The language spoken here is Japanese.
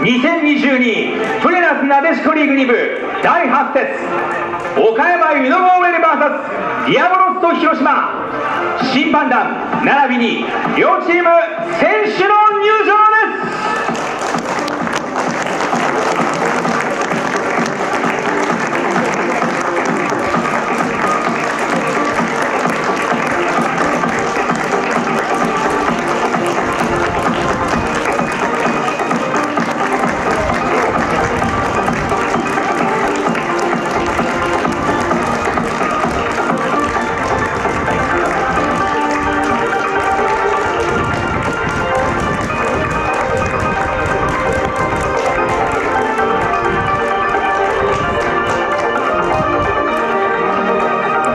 2022プレナスなでしこリーグ2部第8節岡山湯の郷ウェル VS ディアボロスと広島。審判団並びに両チーム選手の